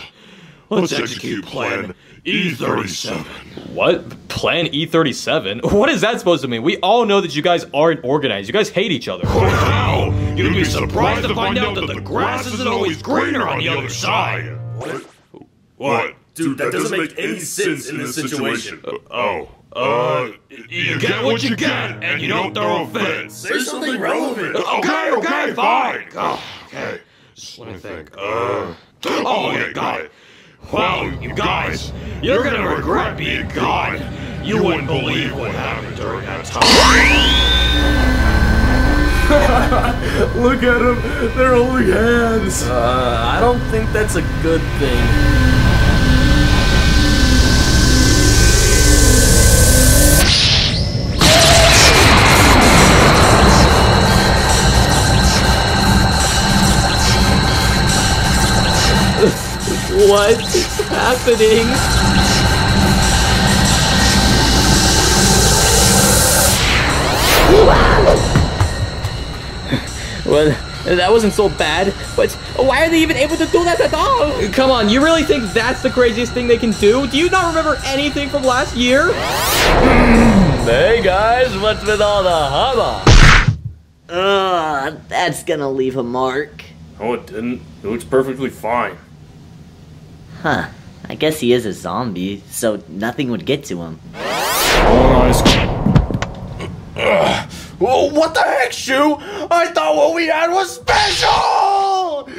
let's execute plan E37. What? Plan E37? What is that supposed to mean? We all know that you guys aren't organized. You guys hate each other. Wow! You'd be surprised to find out that the grass isn't always greener on the other side. What? What? Dude, that doesn't make any sense in this situation. Oh. Uh, you get what you get, and you don't throw a fit. Say something relevant. Okay, okay, fine. Oh, okay. Let me think. Uh, oh my god. Wow, you guys, you're gonna regret being gone. You wouldn't believe what happened during that time. Look at them. They're holding hands. Uh, I don't think that's a good thing. What's happening? Well, that wasn't so bad, but why are they even able to do that at all? Come on, you really think that's the craziest thing they can do? Do you not remember anything from last year? Hmm, hey guys, what's with all the hubba? Ugh, that's gonna leave a mark. Oh, it didn't. It looks perfectly fine. Huh. I guess he is a zombie, so nothing would get to him. Oh, what the heck, Shu? I thought what we had was special!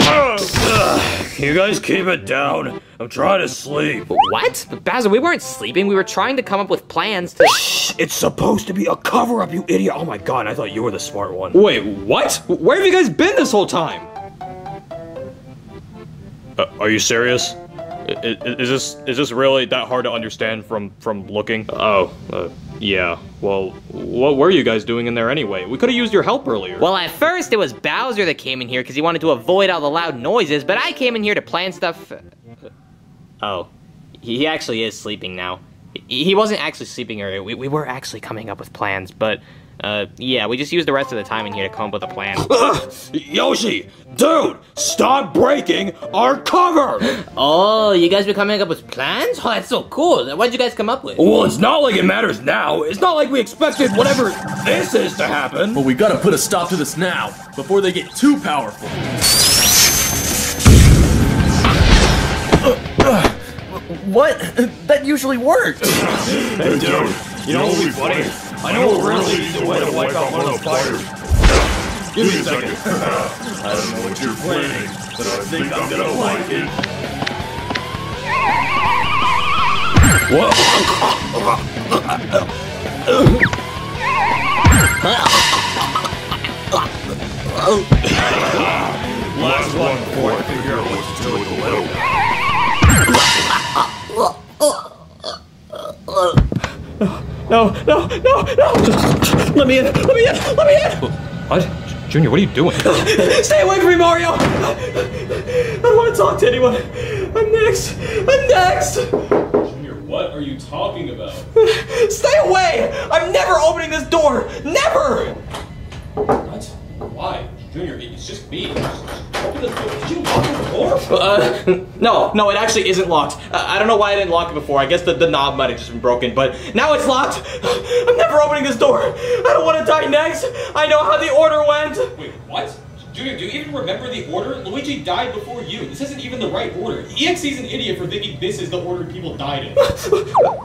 Uh, you guys keep it down. I'm trying to sleep. What? Bowser, we weren't sleeping. We were trying to come up with plans to. It's supposed to be a cover up, you idiot. Oh my god, I thought you were the smart one. Wait, what? Where have you guys been this whole time? Uh, are you serious? I- I- Is this is this really that hard to understand from from looking? Oh, uh, yeah. Well, what were you guys doing in there anyway? We could have used your help earlier. Well, at first it was Bowser that came in here because he wanted to avoid all the loud noises, but I came in here to plan stuff. Oh, he actually is sleeping now. He he wasn't actually sleeping earlier. We, we were actually coming up with plans, but uh, yeah, we just used the rest of the time in here to come up with a plan. Ugh, Yoshi, dude, stop breaking our cover. Oh, you guys were coming up with plans? Oh, that's so cool. What'd you guys come up with? Well, it's not like it matters now. It's not like we expected whatever this is to happen. But we gotta put a stop to this now, before they get too powerful. What? That usually works. Hey, dude, you know what would be funny? I know a really easy way to wipe out one of those fighters. Give me a second. I don't know what you're planning, but I think I'm gonna like it. Last one before I figure out what to do with the little guy. No, no, no, no! Let me in! Let me in! Let me in! What? Junior, what are you doing? Stay away from me, Mario! I don't want to talk to anyone. I'm next. I'm next. Junior, what are you talking about? Stay away! I'm never opening this door. Never. What? Why? Junior, it's just me. Open the door. Did you lock the door? Uh, no, no, it actually isn't locked. Uh, I don't know why I didn't lock it before. I guess the, the knob might have just been broken, but now it's locked. I'm never opening this door. I don't want to die next. I know how the order went. Wait, what? Junior, do you even remember the order? Luigi died before you. This isn't even the right order. EXE's an idiot for thinking this is the order people died in.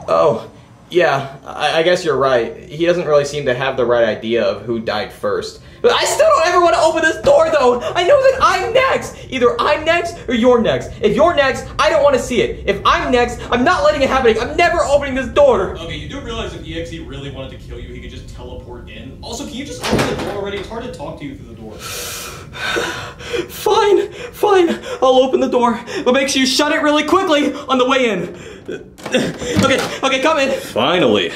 Oh, yeah, I, I guess you're right. He doesn't really seem to have the right idea of who died first. But I still don't ever want to open this door, though. I know that I'm next. Either I'm next or you're next. If you're next, I don't want to see it. If I'm next, I'm not letting it happen. I'm never opening this door. Okay, you do realize if EXE really wanted to kill you, he could just teleport in. Also, can you just open the door already? It's hard to talk to you through the door. Fine, fine. I'll open the door, but make sure you shut it really quickly on the way in. Okay, okay, come in. Finally.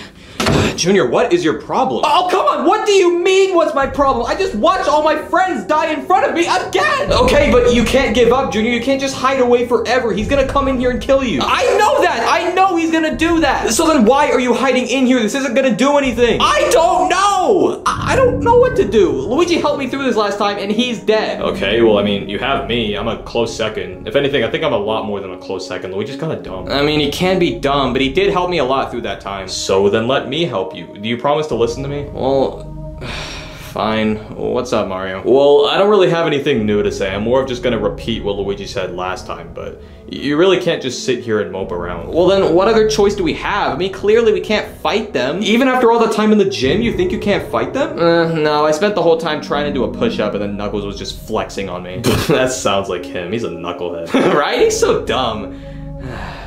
Junior, what is your problem? Oh, come on. What do you mean, what's my problem? I just watched all my friends die in front of me again. Okay, but you can't give up, Junior. You can't just hide away forever. He's gonna come in here and kill you. I know that. I know he's gonna do that. So then why are you hiding in here? This isn't gonna do anything. I don't know. I, I don't know what to do. Luigi helped me through this last time, and he's dead. Okay, well, I mean, you have me. I'm a close second. If anything, I think I'm a lot more than a close second. Luigi's kind of dumb. I mean, he can be dumb, but he did help me a lot through that time. So then let me help you. Do you promise to listen to me? Well, Fine. What's up, Mario? Well, I don't really have anything new to say. I'm more of just gonna repeat what Luigi said last time, but you really can't just sit here and mope around. Well, then what other choice do we have? I mean, clearly we can't fight them. Even after all the time in the gym, you think you can't fight them? Uh, no, I spent the whole time trying to do a push-up and then Knuckles was just flexing on me. that sounds like him. He's a knucklehead. right? He's so dumb.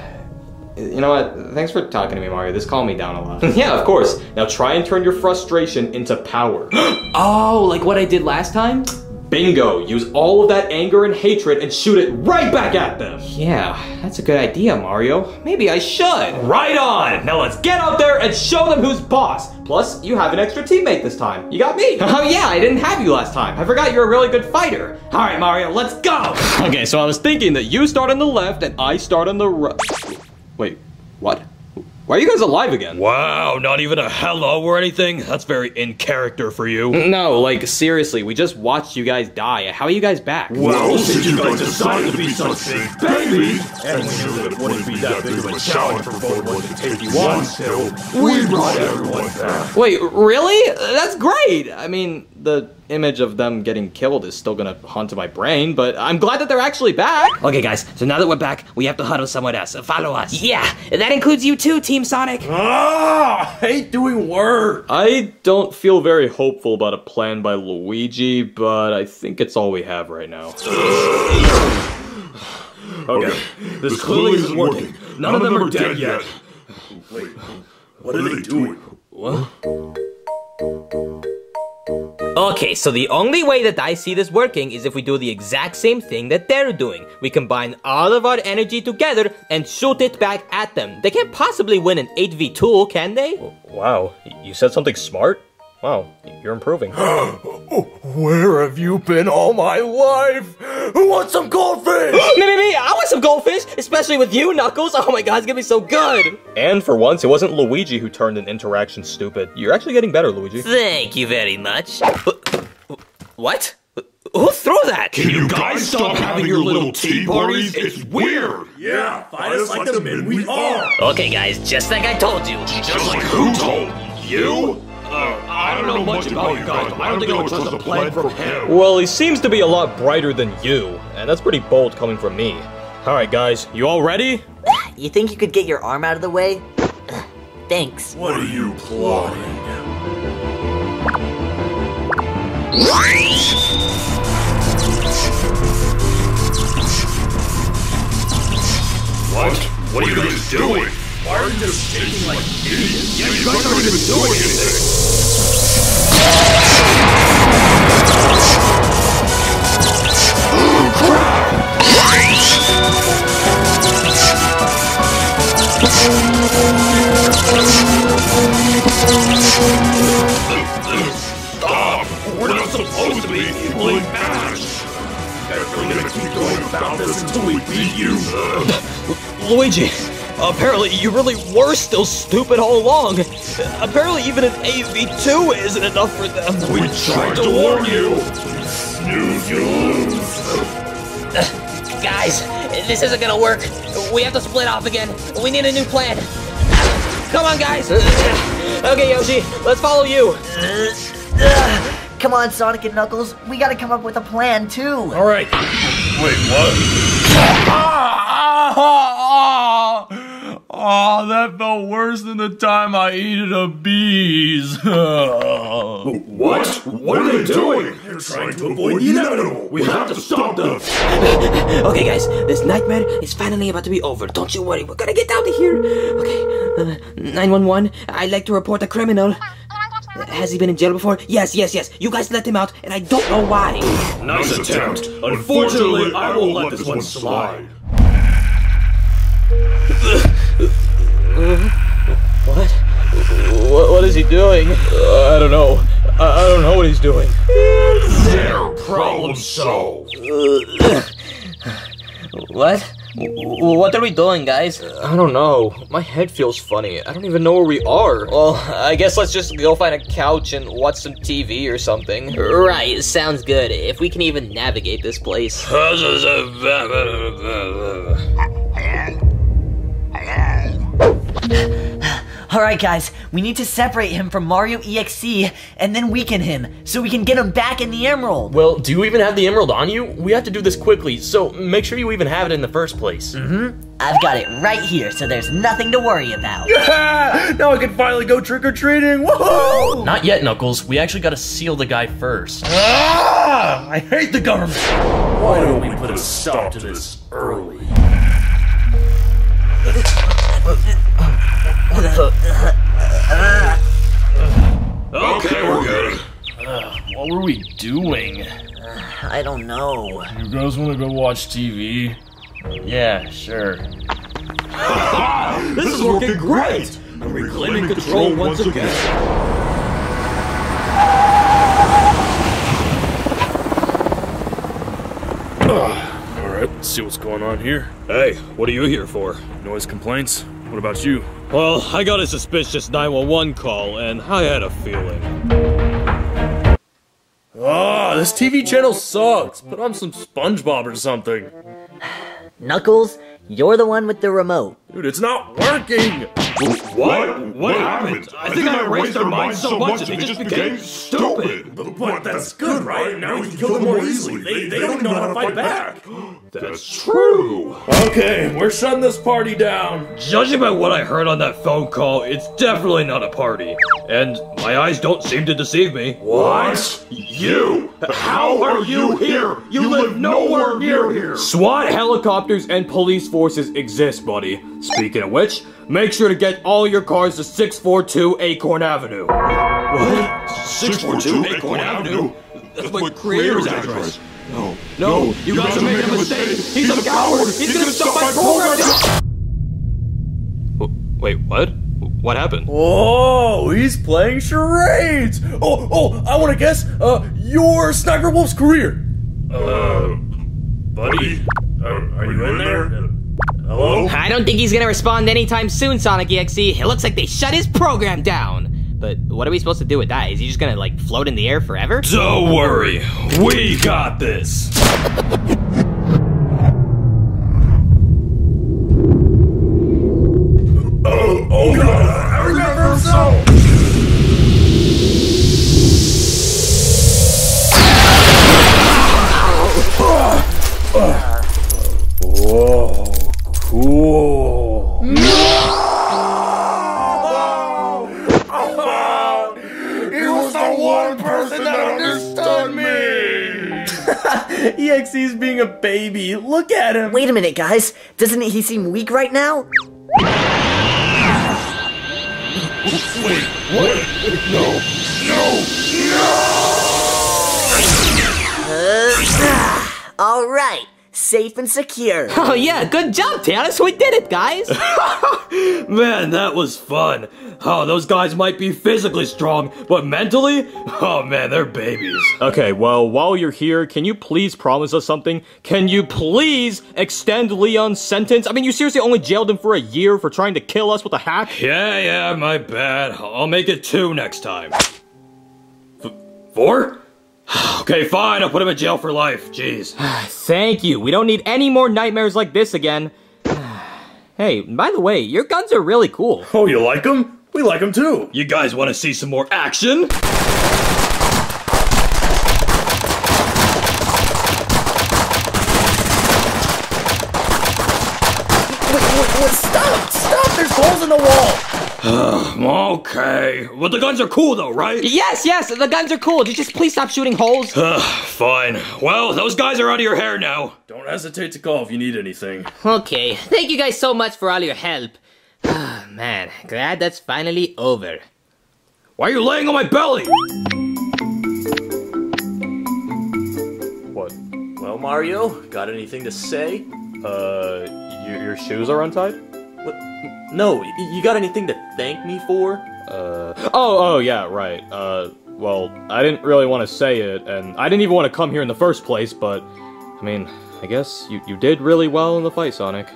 You know what? Thanks for talking to me, Mario. This calmed me down a lot. yeah, of course. Now try and turn your frustration into power. Oh, like what I did last time? Bingo! Use all of that anger and hatred and shoot it right back at them! Yeah, that's a good idea, Mario. Maybe I should. Right on! Now let's get out there and show them who's boss! Plus, you have an extra teammate this time. You got me! Oh yeah, I didn't have you last time. I forgot you're a really good fighter. Alright, Mario, let's go! Okay, so I was thinking that you start on the left and I start on the right. Wait, what? Why are you guys alive again? Wow, not even a hello or anything? That's very in character for you. No, like seriously, we just watched you guys die. How are you guys back? Well, since you guys decided to be such big babies, and we knew that it wouldn't be that big of a challenge for Voidwood to take you on still, we brought everyone back. Wait, really? That's great. I mean, the image of them getting killed is still gonna haunt my brain, but I'm glad that they're actually back. Okay, guys, so now that we're back, we have to huddle somewhere else. Follow us. Yeah, And that includes you too, Team Sonic. Ah, I hate doing work. I don't feel very hopeful about a plan by Luigi, but I think it's all we have right now. Okay, this clearly isn't working. None of them are dead yet. Wait, what are they doing? Okay, so the only way that I see this working is if we do the exact same thing that they're doing. We combine all of our energy together and shoot it back at them. They can't possibly win an 8v2, can they? Wow, you said something smart? Wow, you're improving. Where have you been all my life? Who wants some goldfish? me, me, me! I want some goldfish, especially with you, Knuckles. Oh my god, it's gonna be so good. And for once, it wasn't Luigi who turned an interaction stupid. You're actually getting better, Luigi. Thank you very much. What? Who threw that? Can you guys stop having your little tea parties? It's weird! Yeah, fight us like the men we are. Okay, guys, just like I told you. Just like who told you? Uh, I don't know much about you guys, but I don't think I would trust a plan from him. Well, he seems to be a lot brighter than you, and that's pretty bold coming from me. Alright, guys, you all ready? You think you could get your arm out of the way? Thanks. What are you plotting? What? What are you guys doing? Why are you just shaking like idiots? Yeah, you guys aren't even doing anything. Stop! We're not supposed to be playing MASH! We're gonna keep going about this until we beat you! Luigi, apparently you really were still stupid all along. Apparently even an 8v2 isn't enough for them. We tried to warn you! Snooze, you lose! Guys, this isn't gonna work. We have to split off again. We need a new plan. Come on, guys. Okay, Yoshi, let's follow you. Come on, Sonic and Knuckles. We gotta come up with a plan, too. All right. Wait, what? Oh, that felt worse than the time I eated a bees. What? What are they doing? They're trying to avoid the inevitable! We have to stop them! Okay, guys, this nightmare is finally about to be over. Don't you worry, we're gonna get out of here. Okay, uh, 911, I'd like to report a criminal. Has he been in jail before? Yes, yes, yes. You guys let him out, and I don't know why. Nice attempt! Unfortunately, I won't let this one slide. What? What, what is he doing? Uh, I don't know. I, I don't know what he's doing. There! Problem solved! What? What are we doing, guys? I don't know. My head feels funny. I don't even know where we are. Well, I guess let's just go find a couch and watch some TV or something. Right, sounds good. If we can even navigate this place. Alright, guys, we need to separate him from Mario EXE and then weaken him so we can get him back in the Emerald. Well, do you even have the emerald on you? We have to do this quickly, so make sure you even have it in the first place. Mhm. I've got it right here, so there's nothing to worry about. Yeah! Now I can finally go trick or treating. Woohoo! Not yet, Knuckles. We actually gotta seal the guy first. Ah! I hate the government. Why don't we put a stop to this early? Okay, we're good. What were we doing? I don't know. You guys wanna go watch TV? Yeah, sure. This is working great! I'm reclaiming control once again. Alright, let's see what's going on here. Hey, what are you here for? Noise complaints? What about you? Well, I got a suspicious 911 call, and I had a feeling. Ah, this TV channel sucks. Put on some SpongeBob or something. Knuckles, you're the one with the remote. Dude, it's not working! What? What happened? I think I erased their minds so much that they just became stupid. But that's good, right? Now we can kill them more easily. They, they don't know how to fight back. That's true. Okay, we're shutting this party down. Judging by what I heard on that phone call, it's definitely not a party. And my eyes don't seem to deceive me. What? You? How are you here? You live nowhere near here. SWAT helicopters and police forces exist, buddy. Speaking of which, make sure to get all your cars to 642 Acorn Avenue. What? 642 Acorn Avenue? That's my creator's address. No, no, you guys are making a mistake. He's a coward. He's gonna stop my program. Wait, what? What happened? Oh, he's playing charades. Oh, oh, I want to guess. Uh, your Sniper Wolf's career. Uh, buddy? Are, are you in there? Hello? I don't think he's gonna respond anytime soon, Sonic EXE. It looks like they shut his program down. But what are we supposed to do with that? Is he just gonna like float in the air forever? Don't worry, we got this. EXE's being a baby. Look at him. Wait a minute, guys. Doesn't he seem weak right now? Wait, what? No, no, ah, All right, safe and secure. Oh yeah, good job, Tails. We did it, guys. Man, that was fun. Oh, those guys might be physically strong, but mentally? Oh man, they're babies. Okay, well, while you're here, can you please promise us something? Can you please extend Leon's sentence? I mean, you seriously only jailed him for a year for trying to kill us with a hack? Yeah, yeah, my bad. I'll make it two next time. F- four? okay, fine, I'll put him in jail for life. Jeez. Thank you. We don't need any more nightmares like this again. hey, by the way, your guns are really cool. Oh, you like them? We like them too. You guys want to see some more action? Wait, wait, wait, stop! Stop! There's holes in the wall. okay. Well, the guns are cool though, right? Yes, yes, the guns are cool. Just, just please stop shooting holes. Fine. Well, those guys are out of your hair now. Don't hesitate to call if you need anything. Okay, thank you guys so much for all your help. Ah, Man, glad that's finally over. Why are you laying on my belly? What? Well, Mario, got anything to say? Uh, your, your shoes are untied? What? No, you got anything to thank me for? Uh, oh, oh, yeah, right. Uh, well, I didn't really want to say it, and I didn't even want to come here in the first place, but, I mean, I guess you, you did really well in the fight, Sonic.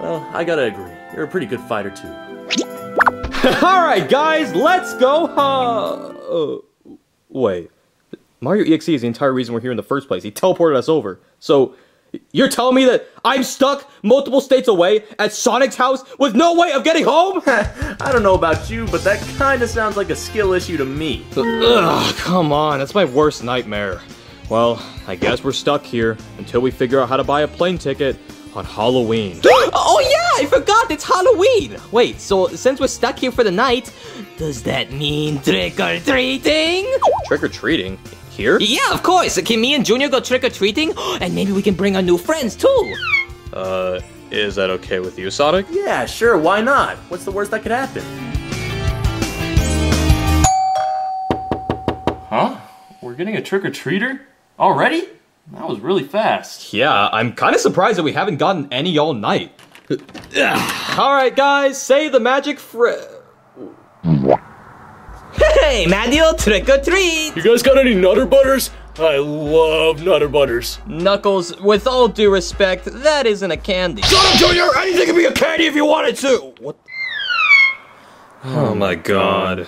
Well, I gotta agree. You're a pretty good fighter, too. Alright, guys, let's go! Uh, uh, wait. Mario EXE is the entire reason we're here in the first place. He teleported us over. So, You're telling me that I'm stuck multiple states away at Sonic's house with no way of getting home? I don't know about you, but that kinda sounds like a skill issue to me. Ugh, come on, that's my worst nightmare. Well, I guess we're stuck here until we figure out how to buy a plane ticket on Halloween. oh yeah, I forgot it's Halloween. Wait, so since we're stuck here for the night, does that mean trick or treating? Trick or treating? Here? Yeah, of course. Can me and Junior go trick or treating? And maybe we can bring our new friends too. Uh, is that okay with you, Sonic? Yeah, sure, why not? What's the worst that could happen? Huh? We're getting a trick or treater? Already? That was really fast. Yeah, I'm kind of surprised that we haven't gotten any all night. Alright, guys, say the magic phrase. Hey, Manuel, trick or treat! You guys got any Nutter Butters? I love Nutter Butters. Knuckles, with all due respect, that isn't a candy. Shut up, Junior! Anything could be a candy if you wanted to! What? Oh my god.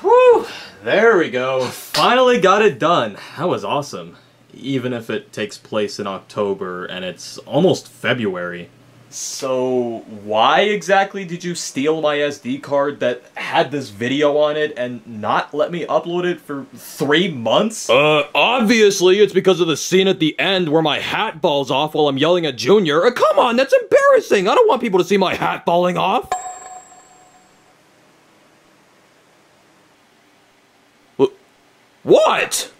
Whew, there we go. Finally got it done. That was awesome. Even if it takes place in October and it's almost February. So, why exactly did you steal my SD card that had this video on it and not let me upload it for three months? Uh, obviously it's because of the scene at the end where my hat falls off while I'm yelling at Junior. Uh, come on, that's embarrassing! I don't want people to see my hat falling off! Wh- What?